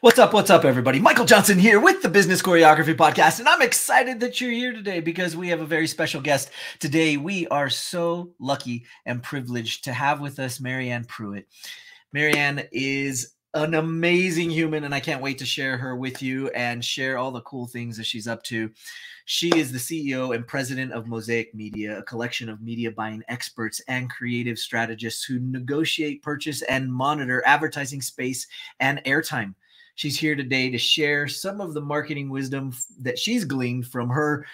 What's up? What's up, everybody? Michael Johnson here with the Business Choreography Podcast, and I'm excited that you're here today because we have a very special guest. Today, we are so lucky and privileged to have with us Mary Ann Pruitt. Mary Ann is an amazing human, and I can't wait to share her with you and share all the cool things that she's up to. She is the CEO and president of Mosaic Media, a collection of media buying experts and creative strategists who negotiate, purchase, and monitor advertising space and airtime. She's here today to share some of the marketing wisdom that she's gleaned from her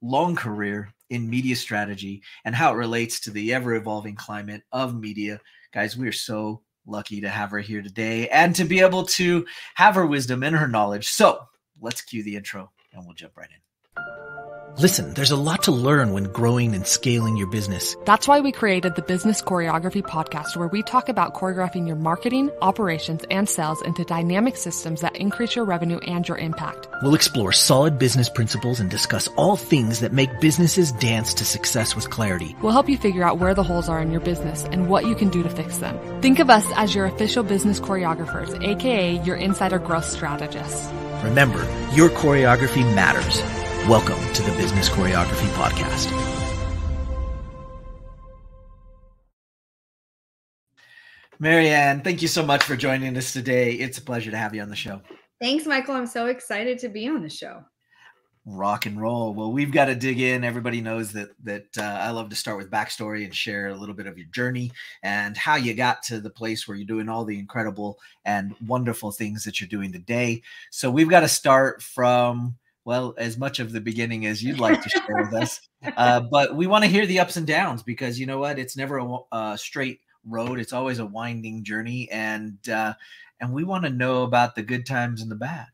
long career in media strategy and how it relates to the ever evolving climate of media. Guys, we are so lucky to have her here today and to be able to have her wisdom and her knowledge. So let's cue the intro and we'll jump right in. Listen, there's a lot to learn when growing and scaling your business. That's why we created the Business Choreography Podcast, where we talk about choreographing your marketing, operations, and sales into dynamic systems that increase your revenue and your impact. We'll explore solid business principles and discuss all things that make businesses dance to success with clarity. We'll help you figure out where the holes are in your business and what you can do to fix them. Think of us as your official business choreographers, aka your insider growth strategists. Remember, your choreography matters. Welcome to the Business Choreography Podcast. Mary Ann, thank you so much for joining us today. It's a pleasure to have you on the show. Thanks, Michael. I'm so excited to be on the show. Rock and roll. Well, we've got to dig in. Everybody knows that that uh, I love to start with backstory and share a little bit of your journey and how you got to the place where you're doing all the incredible and wonderful things that you're doing today. So we've got to start from well, as much of the beginning as you'd like to share with us. Uh, but we want to hear the ups and downs because you know what? It's never a, a straight road. It's always a winding journey, and uh, and we want to know about the good times and the bad.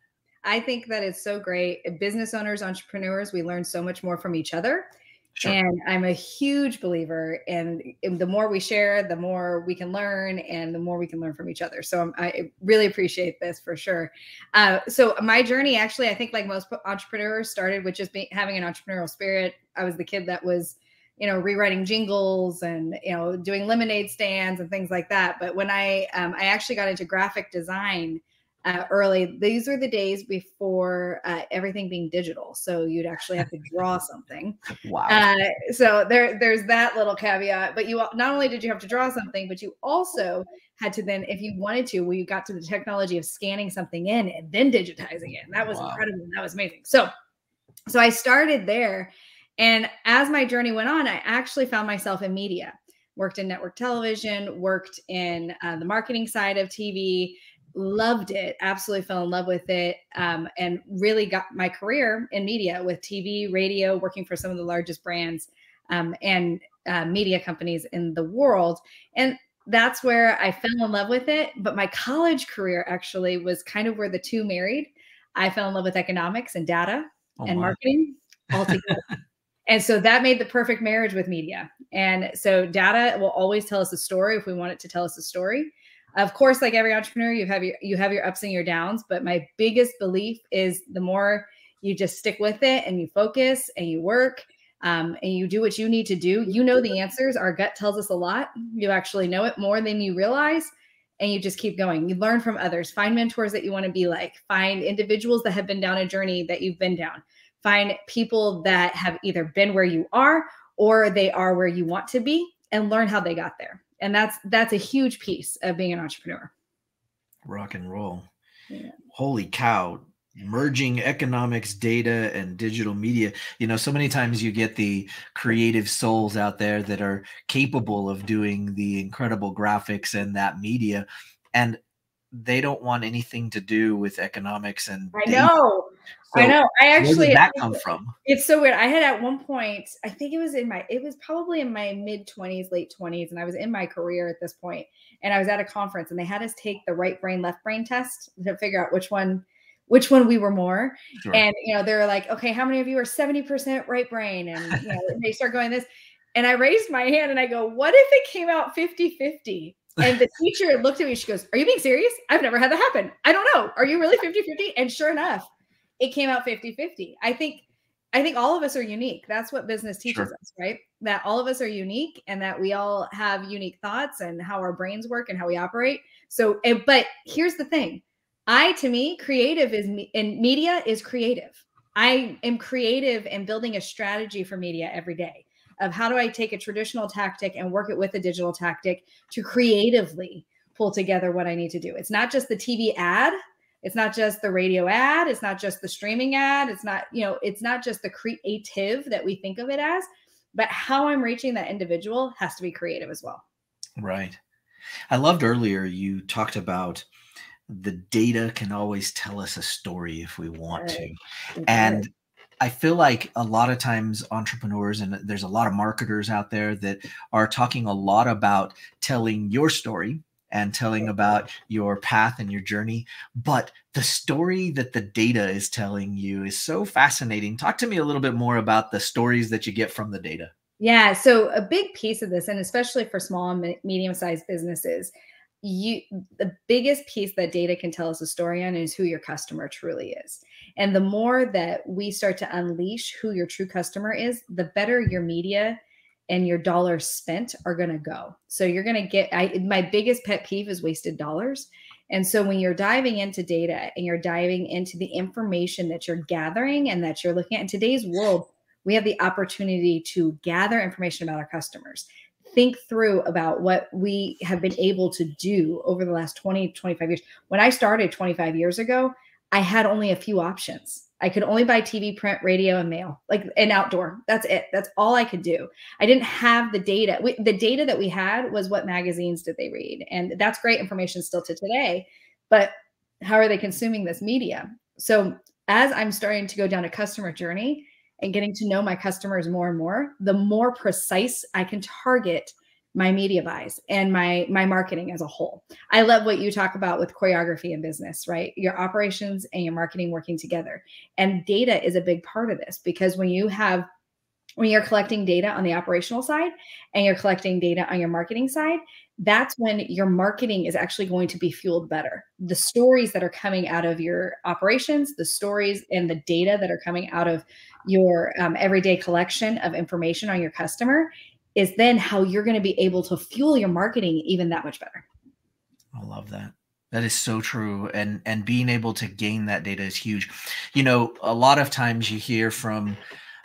I think that it's so great. Business owners, entrepreneurs, we learn so much more from each other. Sure. And I'm a huge believer in, in, the more we share, the more we can learn, and the more we can learn from each other. So I'm, i really appreciate this for sure. Uh, so my journey, actually, I think like most entrepreneurs, started with just being, having an entrepreneurial spirit. I was the kid that was, you know, rewriting jingles and you know doing lemonade stands and things like that. But when I um, I actually got into graphic design uh, early. These were the days before uh, everything being digital, so you'd actually have to draw something. Wow! Uh, so there, there's that little caveat. But you not only did you have to draw something, but you also had to then, if you wanted to, well, you got to the technology of scanning something in and then digitizing it. And that was wow. incredible. That was amazing. So, so I started there, and as my journey went on, I actually found myself in media. Worked in network television, worked in uh, the marketing side of TV, loved it absolutely fell in love with it um, and really got my career in media with tv radio working for some of the largest brands um, and uh, media companies in the world. And that's where i fell in love with it but my college career actually was kind of where the two married. I fell in love with economics and data oh and marketing all together and so that made the perfect marriage with media. And so data will always tell us a story if we want it to tell us a story of course like every entrepreneur you have your you have your ups and your downs but my biggest belief is the more you just stick with it and you focus and you work um, and you do what you need to do you know the answers. Our gut tells us a lot. You actually know it more than you realize and you just keep going. You learn from others. Find mentors that you want to be like. Find individuals that have been down a journey that you've been down. Find people that have either been where you are or they are where you want to be and learn how they got there and that's that's a huge piece of being an entrepreneur. Rock and roll. Yeah. holy cow. Merging economics data and digital media. You know so many times you get the creative souls out there that are capable of doing the incredible graphics and that media. And they don't want anything to do with economics and I data. know. So I know. I actually where did that come from? It's so weird. I had at one point, I think it was in my it was probably in my mid 20s, late 20s, and I was in my career at this point, and I was at a conference and they had us take the right brain, left brain test to figure out which one which one we were more. Sure. And you know, they're like, okay, how many of you are 70% right brain? And you know, they start going this. And I raised my hand and I go, what if it came out 50-50? And the teacher looked at me. She goes, Are you being serious? I've never had that happen. I don't know. Are you really 50 50? And sure enough, it came out 50 50. I think. I think all of us are unique. That's what business teaches sure. us, right? That all of us are unique and that we all have unique thoughts and how our brains work and how we operate. So, but here's the thing I, to me, creative is in media is creative. I am creative and building a strategy for media every day of how do I take a traditional tactic and work it with a digital tactic to creatively pull together what I need to do. It's not just the TV ad, it's not just the radio ad, it's not just the streaming ad, it's not, you know, it's not just the creative that we think of it as, but how I'm reaching that individual has to be creative as well. Right. I loved earlier you talked about the data can always tell us a story if we want right. to. And I feel like a lot of times entrepreneurs and there's a lot of marketers out there that are talking a lot about telling your story and telling about your path and your journey. But the story that the data is telling you is so fascinating. Talk to me a little bit more about the stories that you get from the data. Yeah. So, a big piece of this, and especially for small and medium sized businesses, you the biggest piece that data can tell us a story on is who your customer truly is and the more that we start to unleash who your true customer is the better your media and your dollars spent are going to go so you're going to get I, my biggest pet peeve is wasted dollars and so when you're diving into data and you're diving into the information that you're gathering and that you're looking at in today's world we have the opportunity to gather information about our customers think through about what we have been able to do over the last 20, 25 years. When I started 25 years ago, I had only a few options. I could only buy TV, print, radio, and mail, like and outdoor. That's it. That's all I could do. I didn't have the data. We, the data that we had was what magazines did they read, and that's great information still to today. But how are they consuming this media? So as I'm starting to go down a customer journey, and getting to know my customers more and more, the more precise I can target my media buys and my my marketing as a whole. I love what you talk about with choreography and business, right? Your operations and your marketing working together. And data is a big part of this because when you have when you're collecting data on the operational side and you're collecting data on your marketing side, that's when your marketing is actually going to be fueled better. The stories that are coming out of your operations, the stories and the data that are coming out of your um, everyday collection of information on your customer is then how you're going to be able to fuel your marketing even that much better. I love that. That is so true. And and being able to gain that data is huge. You know, a lot of times you hear from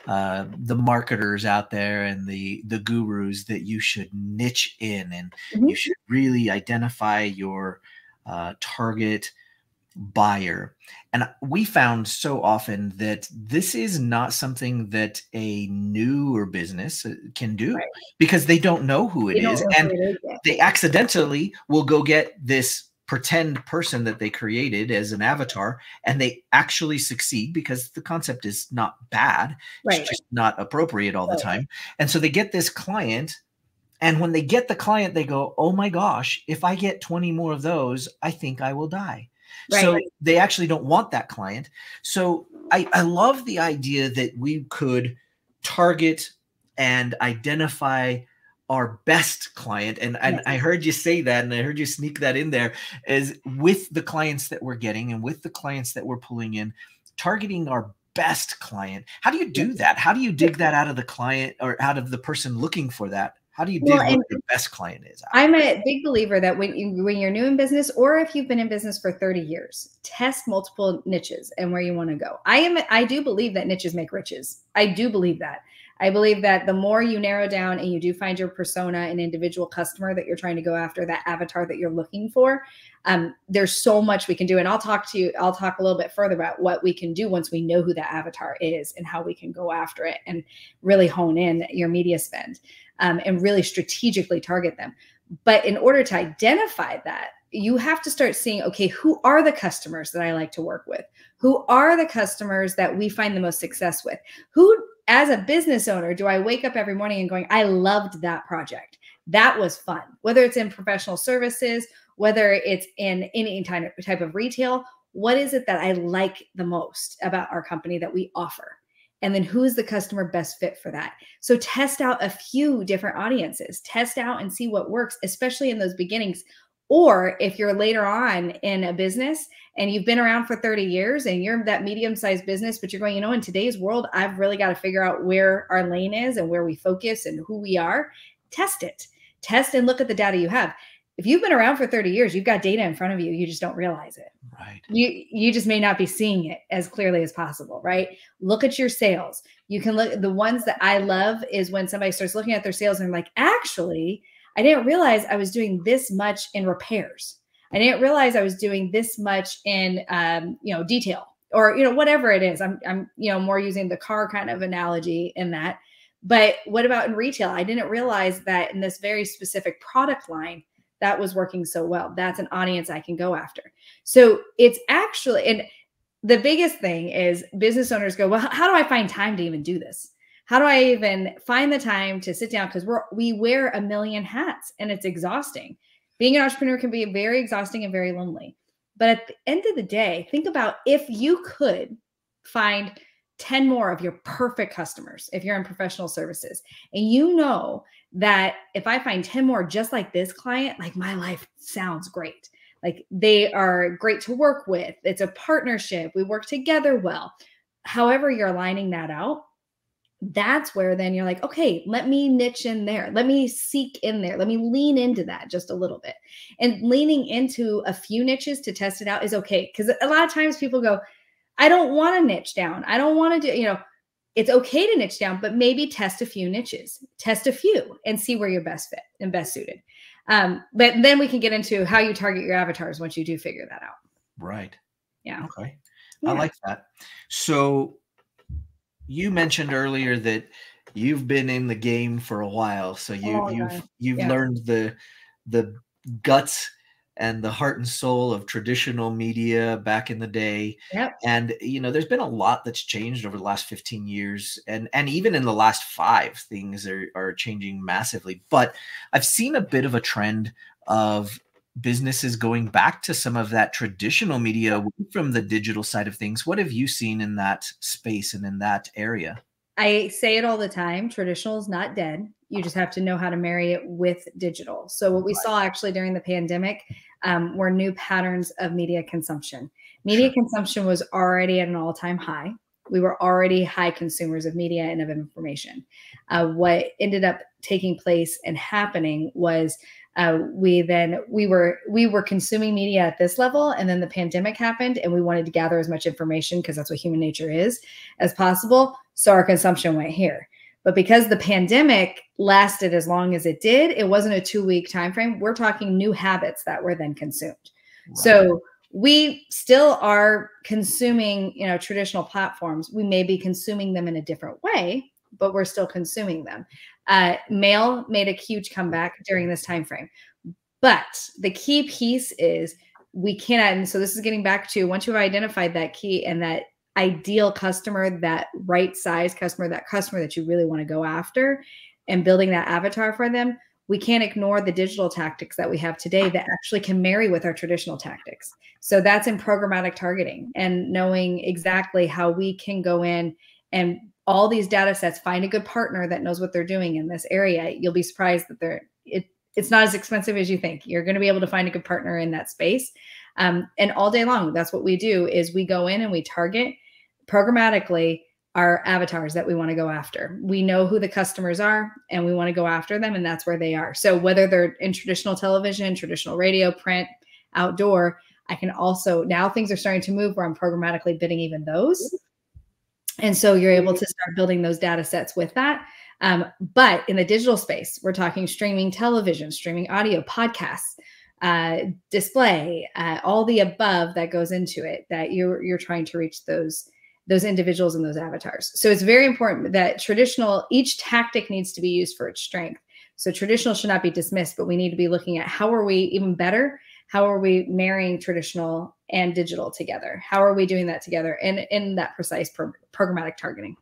uh, the marketers out there and the the gurus that you should niche in and mm-hmm. you should really identify your uh, target buyer. And we found so often that this is not something that a newer business uh, can do right. because they don't know who it is, and it is they accidentally will go get this pretend person that they created as an avatar and they actually succeed because the concept is not bad right. it's just not appropriate all right. the time and so they get this client and when they get the client they go oh my gosh if i get 20 more of those i think i will die Right. So they actually don't want that client. So I, I love the idea that we could target and identify our best client. And, and i heard you say that and i heard you sneak that in there is with the clients that we're getting and with the clients that we're pulling in targeting our best client. How do you do that? How do you dig that out of the client or out of the person looking for that how do you dig well, what your best client is? I'm a big believer that when you when you're new in business, or if you've been in business for 30 years, test multiple niches and where you want to go. I am I do believe that niches make riches. I do believe that. I believe that the more you narrow down and you do find your persona and individual customer that you're trying to go after, that avatar that you're looking for, um, there's so much we can do. And I'll talk to you, I'll talk a little bit further about what we can do once we know who that avatar is and how we can go after it and really hone in your media spend um, and really strategically target them. But in order to identify that, you have to start seeing okay, who are the customers that I like to work with? Who are the customers that we find the most success with? Who, as a business owner, do I wake up every morning and going, I loved that project? That was fun. Whether it's in professional services, whether it's in any type of retail, what is it that I like the most about our company that we offer? and then who is the customer best fit for that so test out a few different audiences test out and see what works especially in those beginnings or if you're later on in a business and you've been around for 30 years and you're that medium sized business but you're going you know in today's world i've really got to figure out where our lane is and where we focus and who we are test it test and look at the data you have if you've been around for 30 years, you've got data in front of you, you just don't realize it. Right. You you just may not be seeing it as clearly as possible, right? Look at your sales. You can look the ones that I love is when somebody starts looking at their sales and like, actually, I didn't realize I was doing this much in repairs. I didn't realize I was doing this much in um, you know, detail or you know, whatever it is. I'm I'm you know more using the car kind of analogy in that. But what about in retail? I didn't realize that in this very specific product line that was working so well. That's an audience I can go after. So it's actually, and the biggest thing is business owners go, well, how do I find time to even do this? How do I even find the time to sit down? Because we're we wear a million hats and it's exhausting. Being an entrepreneur can be very exhausting and very lonely. But at the end of the day, think about if you could find 10 more of your perfect customers if you're in professional services and you know that if I find 10 more just like this client, like my life sounds great. Like they are great to work with. It's a partnership. We work together well. However, you're lining that out, that's where then you're like, okay, let me niche in there. Let me seek in there. Let me lean into that just a little bit. And leaning into a few niches to test it out is okay. Because a lot of times people go, I don't want to niche down. I don't want to do, you know, it's okay to niche down, but maybe test a few niches, test a few and see where you're best fit and best suited. Um, but then we can get into how you target your avatars once you do figure that out. Right. Yeah. Okay. Yeah. I like that. So you mentioned earlier that you've been in the game for a while. So you oh, you've you've yeah. learned the the guts and the heart and soul of traditional media back in the day. Yep. And you know, there's been a lot that's changed over the last 15 years and and even in the last 5 things are are changing massively. But I've seen a bit of a trend of businesses going back to some of that traditional media from the digital side of things. What have you seen in that space and in that area? I say it all the time traditional is not dead. You just have to know how to marry it with digital. So, what we saw actually during the pandemic um, were new patterns of media consumption. Media sure. consumption was already at an all time high. We were already high consumers of media and of information. Uh, what ended up taking place and happening was uh, we then we were we were consuming media at this level and then the pandemic happened and we wanted to gather as much information because that's what human nature is as possible so our consumption went here but because the pandemic lasted as long as it did it wasn't a two week time frame we're talking new habits that were then consumed right. so we still are consuming you know traditional platforms we may be consuming them in a different way but we're still consuming them. Uh, mail made a huge comeback during this time frame, but the key piece is we cannot. And so this is getting back to once you've identified that key and that ideal customer, that right size customer, that customer that you really want to go after, and building that avatar for them. We can't ignore the digital tactics that we have today that actually can marry with our traditional tactics. So that's in programmatic targeting and knowing exactly how we can go in and all these data sets, find a good partner that knows what they're doing in this area. You'll be surprised that they're it, it's not as expensive as you think. You're going to be able to find a good partner in that space. Um, and all day long, that's what we do is we go in and we target programmatically our avatars that we want to go after. We know who the customers are and we want to go after them and that's where they are. So whether they're in traditional television, traditional radio, print, outdoor, I can also now things are starting to move where I'm programmatically bidding even those and so you're able to start building those data sets with that. Um, but in the digital space, we're talking streaming television, streaming audio, podcasts, uh, display, uh, all the above that goes into it. That you're you're trying to reach those those individuals and those avatars. So it's very important that traditional each tactic needs to be used for its strength. So traditional should not be dismissed, but we need to be looking at how are we even better how are we marrying traditional and digital together? How are we doing that together and in that precise pro- programmatic targeting?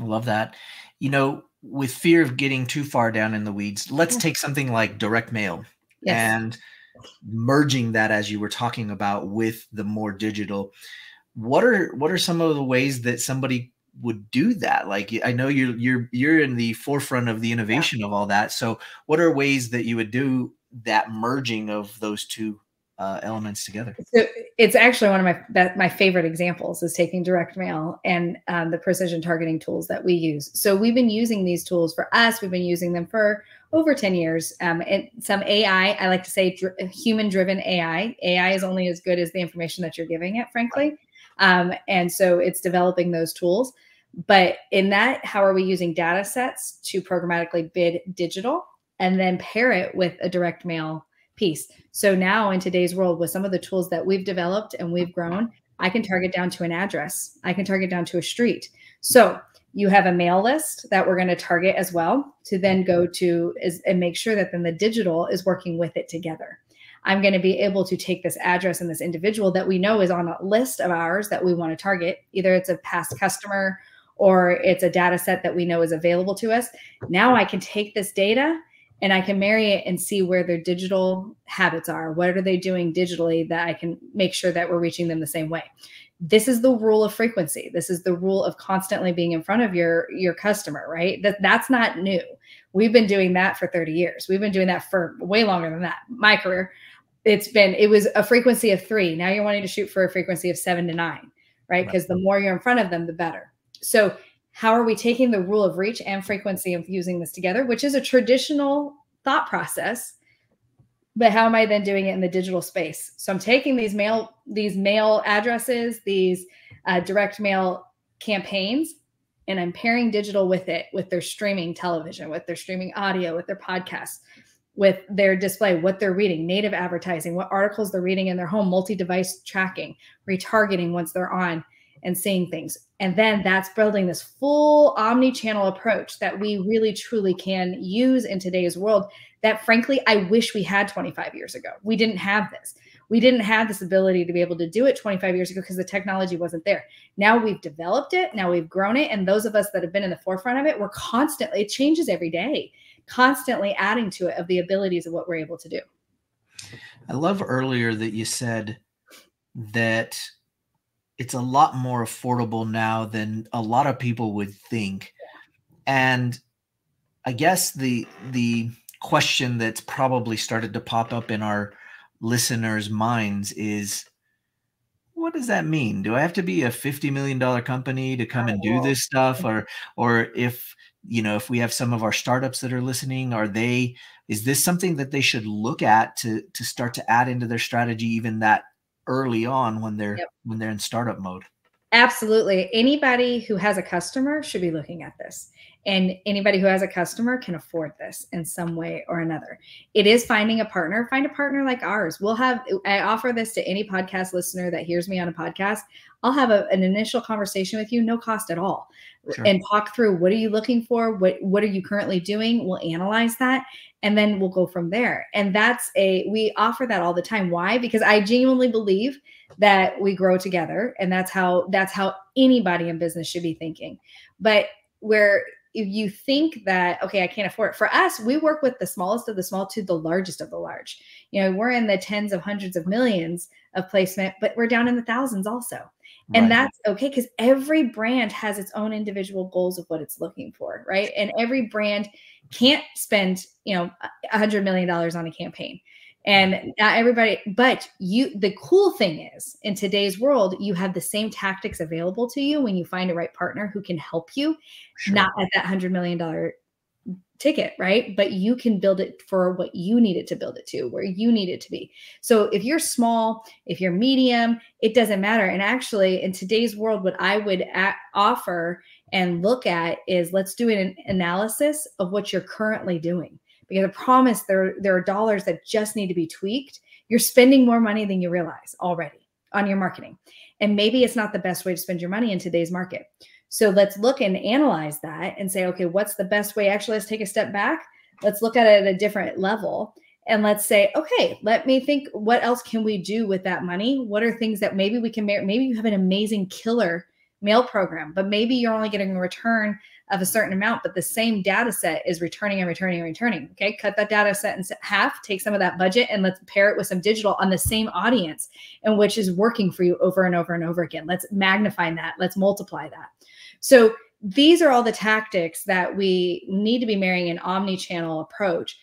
I love that. You know with fear of getting too far down in the weeds let's take something like direct mail yes. and merging that as you were talking about with the more digital. What are what are some of the ways that somebody would do that like i know you're you're you're in the forefront of the innovation yeah. of all that so what are ways that you would do that merging of those two uh, elements together. So it's actually one of my that, my favorite examples is taking direct mail and um, the precision targeting tools that we use. So we've been using these tools for us. We've been using them for over 10 years. Um, and some AI, I like to say dr- human driven AI. AI is only as good as the information that you're giving it, frankly. Um, and so it's developing those tools. But in that, how are we using data sets to programmatically bid digital and then pair it with a direct mail piece? So now in today's world, with some of the tools that we've developed and we've grown, I can target down to an address, I can target down to a street. So you have a mail list that we're going to target as well to then go to is, and make sure that then the digital is working with it together. I'm going to be able to take this address and this individual that we know is on a list of ours that we want to target. Either it's a past customer or it's a data set that we know is available to us. Now I can take this data and I can marry it and see where their digital habits are. What are they doing digitally that I can make sure that we're reaching them the same way? This is the rule of frequency. This is the rule of constantly being in front of your your customer, right? That that's not new. We've been doing that for 30 years. We've been doing that for way longer than that. My career, it's been it was a frequency of 3. Now you're wanting to shoot for a frequency of 7 to 9, right? Because right. the more you're in front of them, the better. So, how are we taking the rule of reach and frequency of using this together, which is a traditional thought process? But how am I then doing it in the digital space? So I'm taking these mail these mail addresses, these uh, direct mail campaigns, and I'm pairing digital with it, with their streaming television, with their streaming audio, with their podcasts, with their display, what they're reading, native advertising, what articles they're reading in their home, multi-device tracking, retargeting once they're on and seeing things. And then that's building this full omni channel approach that we really truly can use in today's world. That frankly, I wish we had 25 years ago. We didn't have this. We didn't have this ability to be able to do it 25 years ago because the technology wasn't there. Now we've developed it, now we've grown it. And those of us that have been in the forefront of it, we're constantly, it changes every day, constantly adding to it of the abilities of what we're able to do. I love earlier that you said that it's a lot more affordable now than a lot of people would think. And I guess the the question that's probably started to pop up in our listeners' minds is what does that mean? Do I have to be a 50 million dollar company to come and do oh, this stuff or or if you know if we have some of our startups that are listening are they is this something that they should look at to to start to add into their strategy even that early on when they're yep. when they're in startup mode. Absolutely. Anybody who has a customer should be looking at this. And anybody who has a customer can afford this in some way or another. It is finding a partner. Find a partner like ours. We'll have, I offer this to any podcast listener that hears me on a podcast. I'll have a, an initial conversation with you, no cost at all, sure. and talk through what are you looking for? What, what are you currently doing? We'll analyze that and then we'll go from there. And that's a, we offer that all the time. Why? Because I genuinely believe that we grow together and that's how, that's how anybody in business should be thinking. But where if you think that okay i can't afford it. For us we work with the smallest of the small to the largest of the large. You know we're in the tens of hundreds of millions of placement but we're down in the thousands also. And right. that's okay because every brand has its own individual goals of what it's looking for right? And every brand can't spend you know a hundred million dollars on a campaign and not everybody but you the cool thing is in today's world you have the same tactics available to you when you find a right partner who can help you sure. not at that hundred million dollar ticket right? But you can build it for what you need it to build it to where you need it to be. So if you're small if you're medium it doesn't matter. And actually in today's world what i would a- offer and look at is let's do an analysis of what you're currently doing because I promise there, there are dollars that just need to be tweaked. You're spending more money than you realize already on your marketing. And maybe it's not the best way to spend your money in today's market. So let's look and analyze that and say, okay, what's the best way? Actually, let's take a step back. Let's look at it at a different level. And let's say, okay, let me think what else can we do with that money? What are things that maybe we can, maybe you have an amazing killer mail program, but maybe you're only getting a return of a certain amount, but the same data set is returning and returning and returning. Okay, cut that data set in half, take some of that budget, and let's pair it with some digital on the same audience, and which is working for you over and over and over again. Let's magnify that, let's multiply that. So these are all the tactics that we need to be marrying an omni-channel approach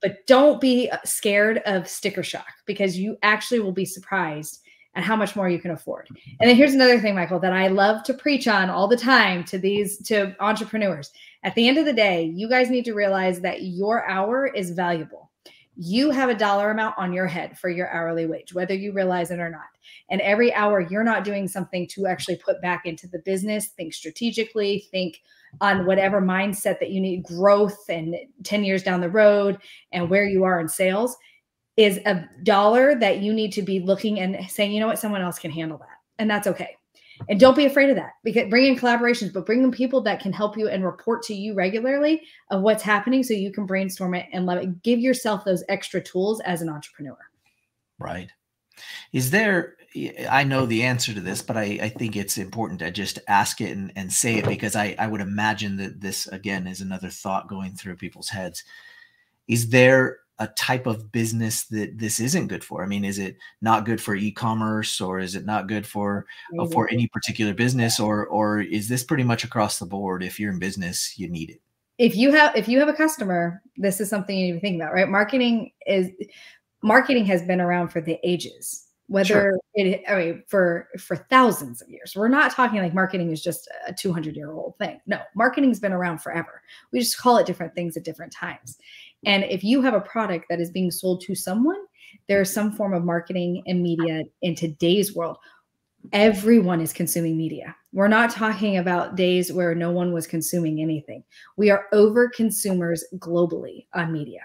but don't be uh, scared of sticker shock because you actually will be surprised and how much more you can afford. And then here's another thing, Michael, that I love to preach on all the time to these to entrepreneurs. At the end of the day, you guys need to realize that your hour is valuable. You have a dollar amount on your head for your hourly wage, whether you realize it or not. And every hour you're not doing something to actually put back into the business, think strategically, think on whatever mindset that you need growth and 10 years down the road and where you are in sales is a dollar that you need to be looking and saying, you know what, someone else can handle that. And that's okay. And don't be afraid of that because bring in collaborations, but bring in people that can help you and report to you regularly of what's happening so you can brainstorm it and love it. Give yourself those extra tools as an entrepreneur. Right. Is there, I know the answer to this, but I, I think it's important to just ask it and, and say it because I, I would imagine that this, again, is another thought going through people's heads. Is there a type of business that this isn't good for? I mean, is it not good for e-commerce or is it not good for uh, for any particular business or or is this pretty much across the board if you're in business you need it? If you have if you have a customer, this is something you need to think about, right? Marketing is marketing has been around for the ages whether sure. it i mean for for thousands of years we're not talking like marketing is just a 200 year old thing no marketing's been around forever we just call it different things at different times and if you have a product that is being sold to someone there is some form of marketing and media in today's world. Everyone is consuming media. We're not talking about days where no one was consuming anything. We are over consumers globally on media.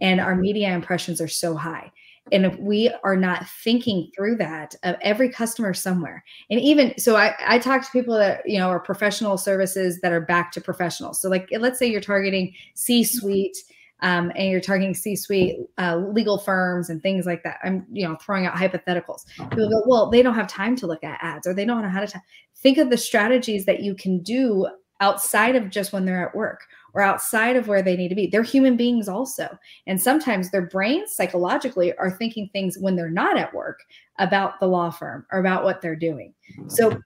And our media impressions are so high. And if we are not thinking through that of every customer somewhere. And even so I, I talk to people that you know are professional services that are back to professionals. So like let's say you're targeting c-suite um, and you're targeting c-suite uh, legal firms and things like that i'm you know throwing out hypotheticals people go well they don't have time to look at ads or they don't know how to think of the strategies that you can do outside of just when they're at work or outside of where they need to be. They're human beings also. And sometimes their brains psychologically are thinking things when they're not at work about the law firm or about what they're doing. So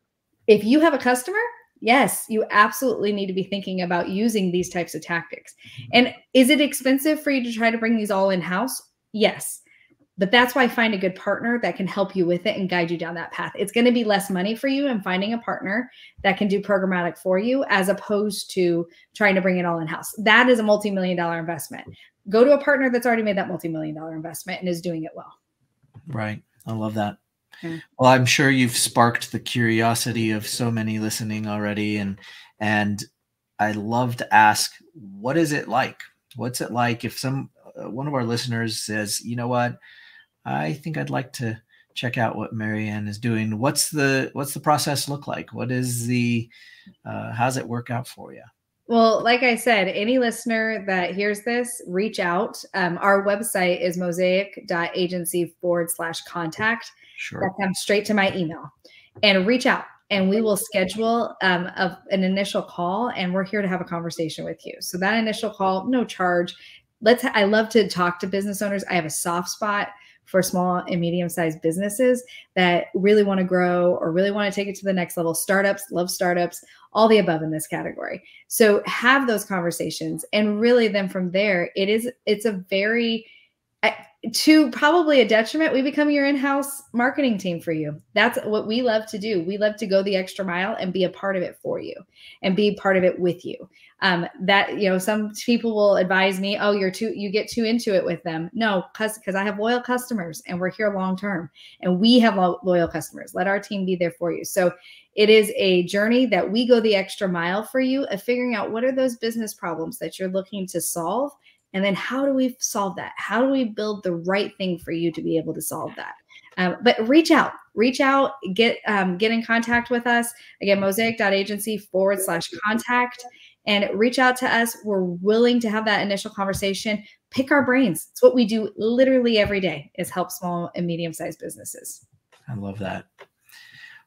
if you have a customer, yes, you absolutely need to be thinking about using these types of tactics. Mm-hmm. And is it expensive for you to try to bring these all in house? Yes. But that's why I find a good partner that can help you with it and guide you down that path. It's going to be less money for you and finding a partner that can do programmatic for you as opposed to trying to bring it all in house. That is a multi million dollar investment. Go to a partner that's already made that multi million dollar investment and is doing it well. Right. I love that. Well, I'm sure you've sparked the curiosity of so many listening already and and I love to ask what is it like? What's it like if some uh, one of our listeners says, "You know what? I think I'd like to check out what Mary Ann is doing. What's the what's the process look like? What is the uh, how's it work out for you? Well, like I said, any listener that hears this, reach out. Um, our website is mosaic.agency forward slash contact. Sure. That comes straight to my email and reach out and we will schedule um, a, an initial call and we're here to have a conversation with you. So that initial call, no charge. Let's, I love to talk to business owners. I have a soft spot for small and medium sized businesses that really want to grow or really want to take it to the next level. Startups, love startups, all the above in this category. So have those conversations and really then from there it is it's a very to probably a detriment, we become your in-house marketing team for you. That's what we love to do. We love to go the extra mile and be a part of it for you and be part of it with you. Um, that you know, some people will advise me, "Oh, you're too, you get too into it with them." No, because because I have loyal customers and we're here long term, and we have lo- loyal customers. Let our team be there for you. So it is a journey that we go the extra mile for you of figuring out what are those business problems that you're looking to solve and then how do we solve that? How do we build the right thing for you to be able to solve that? Um, but reach out, reach out, get um, get in contact with us. Again, mosaic.agency forward slash contact and reach out to us. We're willing to have that initial conversation. Pick our brains. It's what we do literally every day is help small and medium sized businesses. I love that.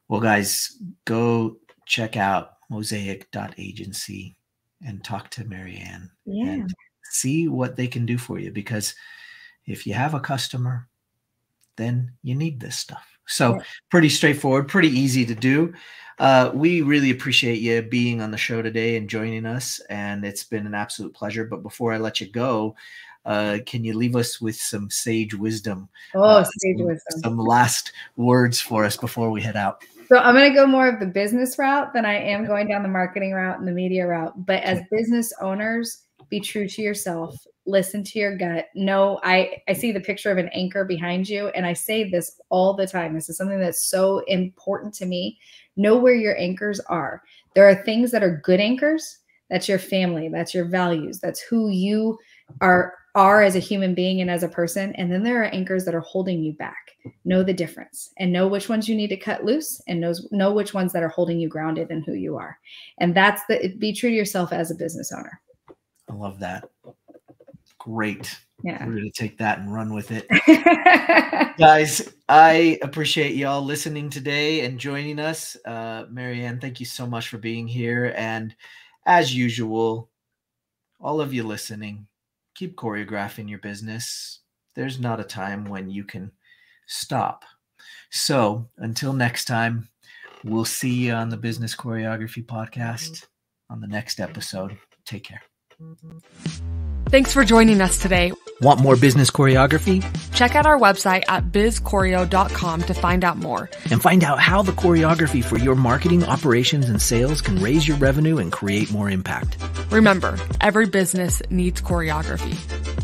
Well, guys, go check out mosaic.agency and talk to Mary Ann. Yeah. And see what they can do for you because if you have a customer, then you need this stuff. So pretty straightforward, pretty easy to do. Uh, we really appreciate you being on the show today and joining us, and it's been an absolute pleasure. But before I let you go, uh, can you leave us with some sage wisdom? Oh, uh, sage some, wisdom. Some last words for us before we head out. So I'm going to go more of the business route than I am going down the marketing route and the media route. But as business owners, be true to yourself. Listen to your gut. No, I I see the picture of an anchor behind you, and I say this all the time. This is something that's so important to me. Know where your anchors are. There are things that are good anchors. That's your family. That's your values. That's who you are are as a human being and as a person. And then there are anchors that are holding you back. Know the difference and know which ones you need to cut loose and knows know which ones that are holding you grounded in who you are. And that's the be true to yourself as a business owner. I love that. Great. Yeah. We're going to take that and run with it. Guys, I appreciate y'all listening today and joining us. Uh, Mary Ann, thank you so much for being here. And as usual, all of you listening, keep choreographing your business. There's not a time when you can stop. So until next time, we'll see you on the Business Choreography Podcast on the next episode. Take care. Thanks for joining us today. Want more business choreography? Check out our website at bizchoreo.com to find out more. And find out how the choreography for your marketing, operations, and sales can raise your revenue and create more impact. Remember, every business needs choreography.